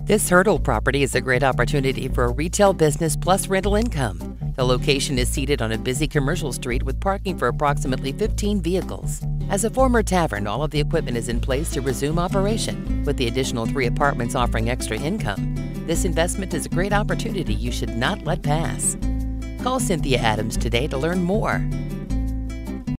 This Hertel property is a great opportunity for a retail business plus rental income. The location is seated on a busy commercial street with parking for approximately 15 vehicles. As a former tavern, all of the equipment is in place to resume operation, with the additional three apartments offering extra income. This investment is a great opportunity you should not let pass. Call Cynthia Adams today to learn more